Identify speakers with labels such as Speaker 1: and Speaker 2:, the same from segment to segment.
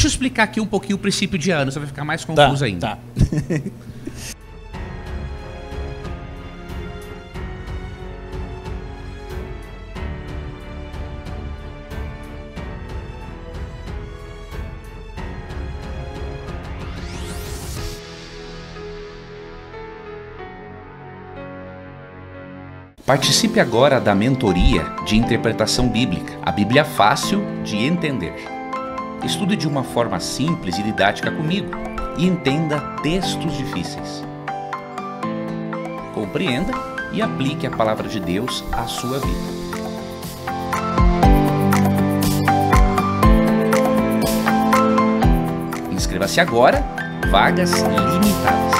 Speaker 1: Deixa eu explicar aqui um pouquinho o princípio de ano, você vai ficar mais confuso
Speaker 2: Tá,
Speaker 1: ainda.
Speaker 2: tá.
Speaker 3: Participe agora da mentoria de interpretação bíblica, a Bíblia fácil de entender. Estude de uma forma simples e didática comigo e entenda textos difíceis. Compreenda e aplique a palavra de Deus à sua vida. Inscreva-se agora, vagas limitadas.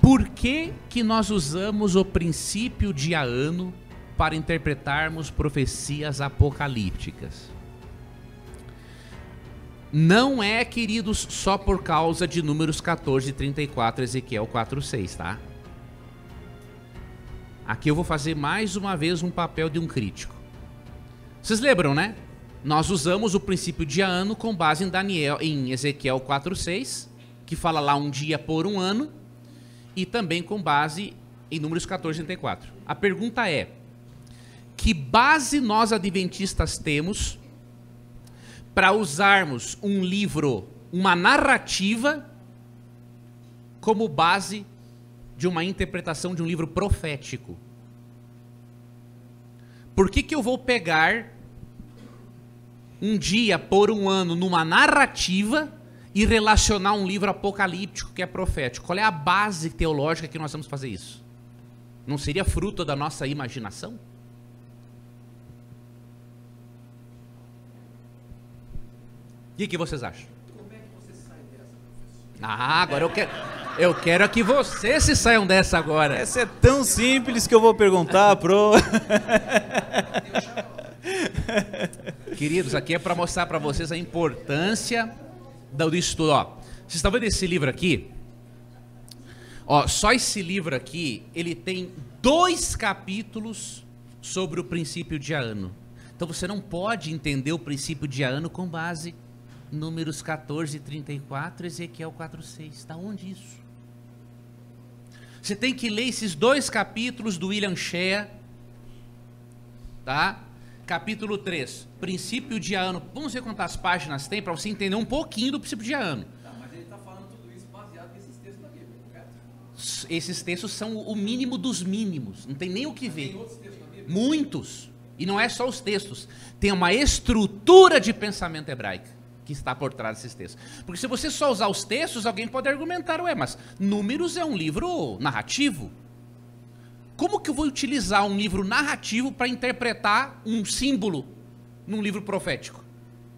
Speaker 1: Por que, que nós usamos o princípio de ano para interpretarmos profecias apocalípticas? Não é, queridos, só por causa de números 14, 34, Ezequiel 4, 6, tá? Aqui eu vou fazer mais uma vez um papel de um crítico. Vocês lembram, né? Nós usamos o princípio de ano com base em Daniel, em Ezequiel 4:6, que fala lá um dia por um ano, e também com base em Números 14, 34. A pergunta é: que base nós adventistas temos para usarmos um livro, uma narrativa, como base de uma interpretação de um livro profético? Por que, que eu vou pegar um dia por um ano numa narrativa e relacionar um livro apocalíptico que é profético? Qual é a base teológica que nós vamos fazer isso? Não seria fruto da nossa imaginação? E o que vocês acham? Ah, agora eu quero, eu quero que vocês se saiam dessa agora.
Speaker 2: Essa é tão simples que eu vou perguntar pro.
Speaker 1: Queridos, aqui é para mostrar para vocês a importância do estudo. Ó, vocês estão vendo esse livro aqui? Ó, só esse livro aqui, ele tem dois capítulos sobre o princípio de ano. Então você não pode entender o princípio de ano com base Números 14, 34, Ezequiel 4, 6. Da onde isso? Você tem que ler esses dois capítulos do William Shea, tá? Capítulo 3, princípio de ano. Vamos ver quantas páginas tem para você entender um pouquinho do princípio de ano. Esses textos são o mínimo dos mínimos, não tem nem o que ver. Muitos. E não é só os textos, tem uma estrutura de pensamento hebraica que está por trás desses textos. Porque se você só usar os textos, alguém pode argumentar, ué, mas Números é um livro narrativo. Como que eu vou utilizar um livro narrativo para interpretar um símbolo num livro profético?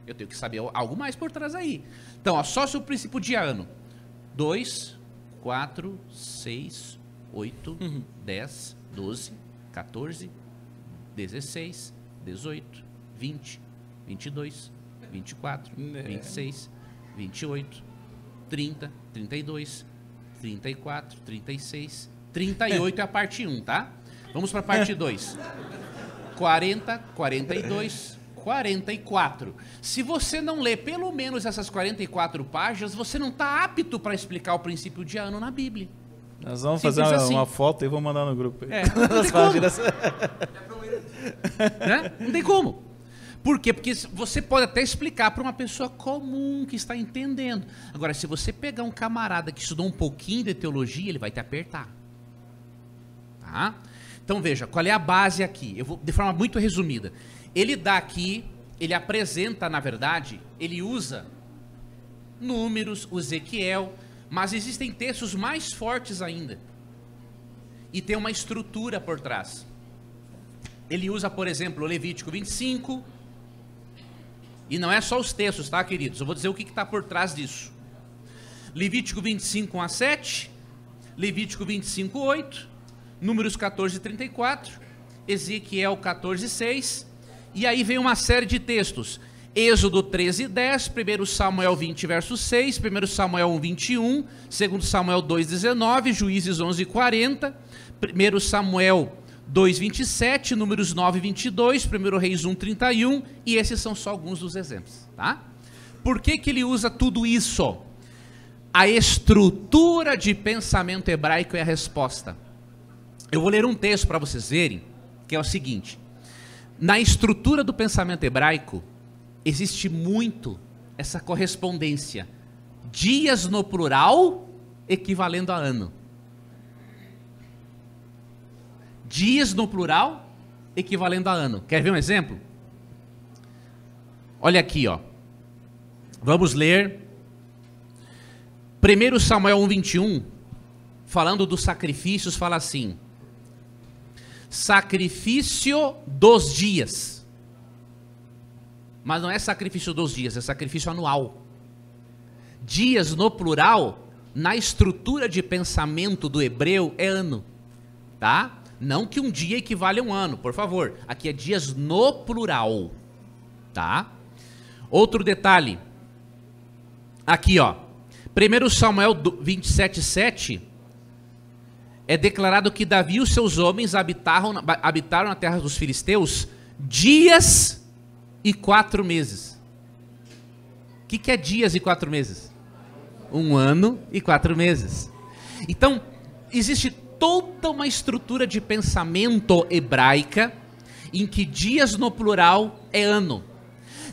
Speaker 1: Eu tenho que saber algo mais por trás aí. Então, ó, só se o princípio de ano. 2, 4, 6, 8, 10, 12, 14, 16, 18, 20, 22, 24,
Speaker 2: Né.
Speaker 1: 26, 28, 30, 32, 34, 36, 38 é a parte 1, tá? Vamos para a parte 2. 40, 42, 44. Se você não lê pelo menos essas 44 páginas, você não está apto para explicar o princípio de ano na Bíblia.
Speaker 2: Nós vamos
Speaker 1: Simples
Speaker 2: fazer uma,
Speaker 1: assim.
Speaker 2: uma foto e vou mandar no grupo.
Speaker 1: É, não tem
Speaker 2: As
Speaker 1: como.
Speaker 2: páginas.
Speaker 1: né? Não tem como. Por quê? Porque você pode até explicar para uma pessoa comum que está entendendo. Agora, se você pegar um camarada que estudou um pouquinho de teologia, ele vai te apertar. Tá? Então veja, qual é a base aqui? Eu vou de forma muito resumida. Ele dá aqui, ele apresenta, na verdade, ele usa números, o Ezequiel, mas existem textos mais fortes ainda. E tem uma estrutura por trás. Ele usa, por exemplo, Levítico 25. E não é só os textos, tá, queridos? Eu vou dizer o que está por trás disso. Levítico 25, 1 a 7. Levítico 25, 8. Números 14, 34. Ezequiel 14, 6. E aí vem uma série de textos. Êxodo 13, 10, 1 Samuel 20, verso 6, 1 Samuel 1, 21, 2 Samuel 2, 19, Juízes 11, 40, 1 Samuel 2:27, Números 9:22, 1 Reis 1:31, e esses são só alguns dos exemplos, tá? Por que que ele usa tudo isso? A estrutura de pensamento hebraico é a resposta. Eu vou ler um texto para vocês verem, que é o seguinte: na estrutura do pensamento hebraico existe muito essa correspondência. Dias no plural equivalendo a ano. Dias no plural equivalendo a ano. Quer ver um exemplo? Olha aqui, ó. Vamos ler 1 Samuel 1:21, falando dos sacrifícios, fala assim: Sacrifício dos dias. Mas não é sacrifício dos dias, é sacrifício anual. Dias no plural, na estrutura de pensamento do hebreu, é ano. Tá? Não que um dia equivale a um ano, por favor. Aqui é dias no plural. Tá? Outro detalhe. Aqui, ó. 1 Samuel 27, 7 é declarado que Davi e os seus homens habitaram, habitaram na terra dos filisteus dias e quatro meses. O que, que é dias e quatro meses? Um ano e quatro meses. Então, existe toda uma estrutura de pensamento hebraica em que dias no plural é ano.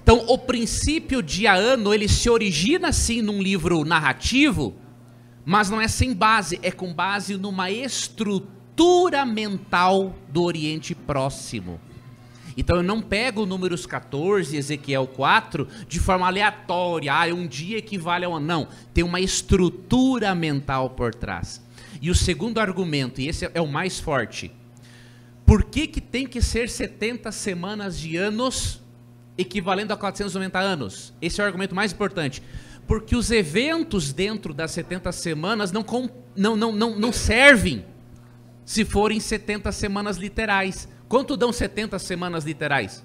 Speaker 1: Então, o princípio dia ano, ele se origina sim num livro narrativo, mas não é sem base, é com base numa estrutura mental do Oriente Próximo. Então eu não pego números 14, Ezequiel 4 de forma aleatória, ah, um dia equivale a um. Não, tem uma estrutura mental por trás. E o segundo argumento, e esse é o mais forte, por que, que tem que ser 70 semanas de anos equivalendo a 490 anos. Esse é o argumento mais importante. Porque os eventos dentro das 70 semanas não, não, não, não, não servem se forem 70 semanas literais. Quanto dão 70 semanas literais?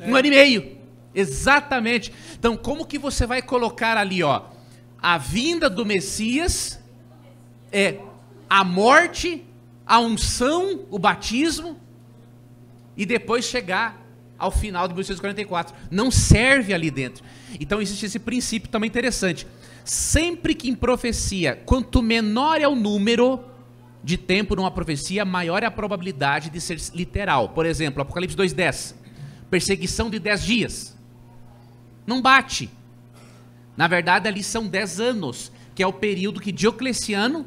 Speaker 1: Um ano e meio. Exatamente. Então, como que você vai colocar ali, ó, a vinda do Messias, é a morte, a unção, o batismo, e depois chegar ao final de 1844. Não serve ali dentro. Então existe esse princípio também interessante. Sempre que em profecia, quanto menor é o número de tempo numa profecia, maior é a probabilidade de ser literal. Por exemplo, Apocalipse 2:10. Perseguição de 10 dias. Não bate. Na verdade, ali são 10 anos, que é o período que Diocleciano,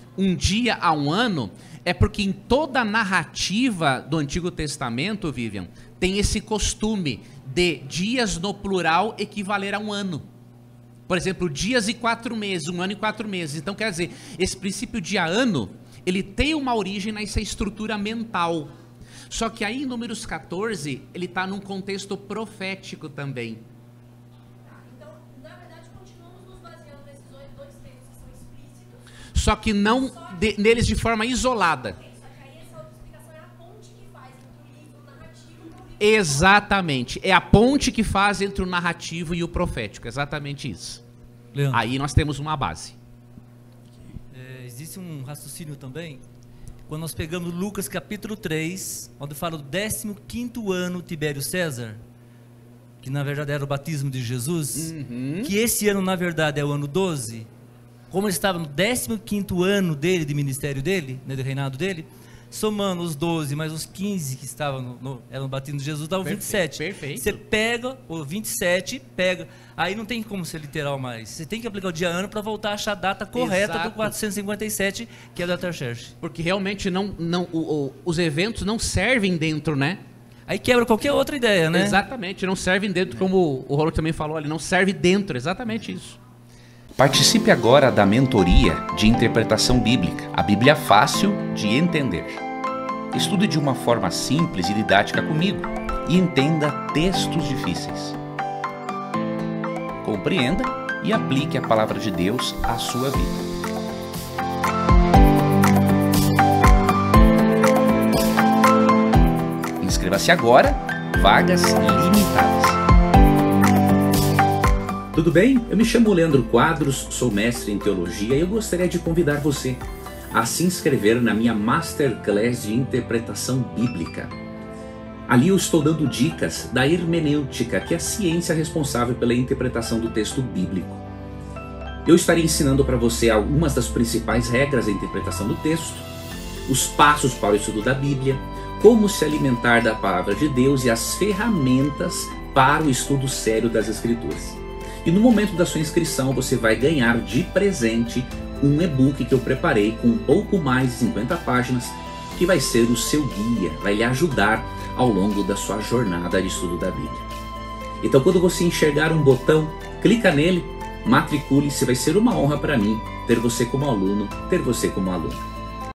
Speaker 1: um dia a um ano, é porque em toda a narrativa do Antigo Testamento, Vivian, tem esse costume de dias no plural equivaler a um ano. Por exemplo, dias e quatro meses, um ano e quatro meses. Então, quer dizer, esse princípio de ano, ele tem uma origem nessa estrutura mental. Só que aí em Números 14, ele está num contexto profético também. Então, na verdade, continuamos nos baseando nesses dois textos que são explícitos. Só que não de, neles de forma isolada. Exatamente. É a ponte que faz entre o narrativo e o profético. Exatamente isso. Leandro. Aí nós temos uma base.
Speaker 4: É, existe um raciocínio também quando nós pegamos Lucas capítulo 3, onde fala do 15 ano Tibério César, que na verdade era o batismo de Jesus, uhum. que esse ano na verdade é o ano 12, como ele estava no 15 ano dele, de ministério dele, né, de reinado dele, somando os 12 mais os 15 que estavam no, no, eram batendo de Jesus, dá o 27. Perfeito. Você pega o 27, pega. Aí não tem como ser literal mais. Você tem que aplicar o dia ano para voltar a achar a data correta Exato. do 457, que é da Tarcherche.
Speaker 1: Porque realmente não, não, o, o, os eventos não servem dentro, né?
Speaker 4: Aí quebra qualquer outra ideia, né?
Speaker 1: Exatamente, não servem dentro, como o Rolo também falou ali, não serve dentro, exatamente isso.
Speaker 3: Participe agora da mentoria de interpretação bíblica, a Bíblia fácil de entender. Estude de uma forma simples e didática comigo e entenda textos difíceis.
Speaker 1: compreenda e aplique a palavra de Deus à sua vida. Inscreva-se agora, vagas limitadas. Tudo bem? Eu me chamo Leandro Quadros, sou mestre em teologia e eu gostaria de convidar você a se inscrever na minha Masterclass de Interpretação Bíblica. Ali eu estou dando dicas da hermenêutica, que é a ciência responsável pela interpretação do texto bíblico. Eu estarei ensinando para você algumas das principais regras da interpretação do texto, os passos para o estudo da Bíblia, como se alimentar da palavra de Deus e as ferramentas para o estudo sério das Escrituras. E no momento da sua inscrição você vai ganhar de presente um e-book que eu preparei com um pouco mais de 50 páginas, que vai ser o seu guia, vai lhe ajudar ao longo da sua jornada de estudo da Bíblia. Então, quando você enxergar um botão, clica nele, matricule-se, vai ser uma honra para mim ter você como aluno, ter você como aluna.